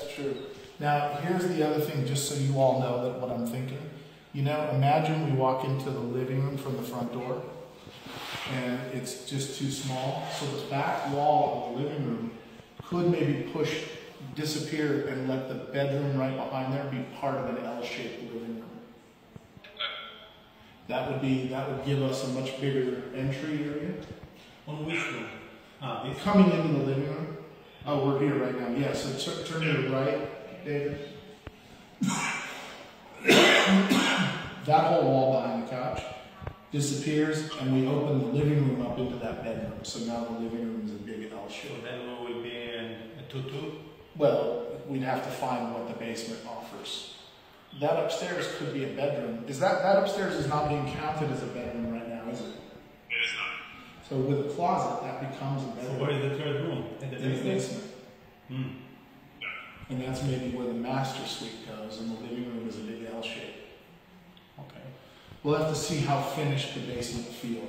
That's true. Now, here's the other thing, just so you all know that what I'm thinking. You know, imagine we walk into the living room from the front door, and it's just too small. So the back wall of the living room could maybe push, disappear, and let the bedroom right behind there be part of an L-shaped living room. That would be, that would give us a much bigger entry area. On which room? Ah. Coming into the living room. Oh, we're right now. Yeah, so tur- turn to the right, David. that whole wall behind the couch disappears, and we open the living room up into that bedroom. So now the living room is a big L So shape. then we will be in a two-two. Well, we'd have to find what the basement offers. That upstairs could be a bedroom. Is that that upstairs is not being counted as a bedroom right now, is it? It is not. So with a closet, that becomes a So bedroom. where is the third room? In the in the basement? Hmm. And that's maybe where the master suite goes, and the living room is a big L shape. Okay. We'll have to see how finished the basement feels.